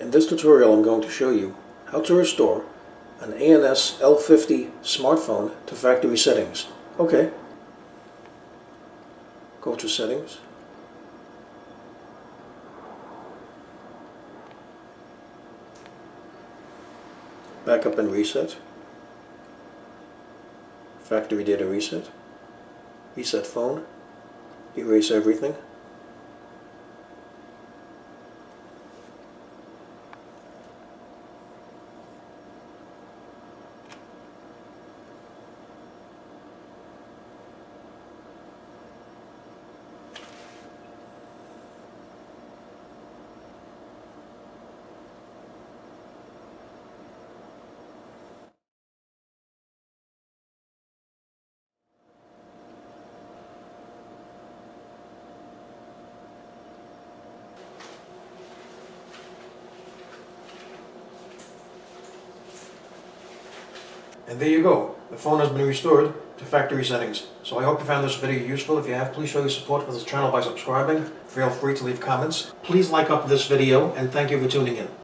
In this tutorial I'm going to show you how to restore an ANS L50 smartphone to factory settings. Okay. Go to settings. Backup and reset. Factory data reset. Reset phone. Erase everything. And there you go. The phone has been restored to factory settings. So I hope you found this video useful. If you have, please show your support for this channel by subscribing. Feel free to leave comments. Please like up this video and thank you for tuning in.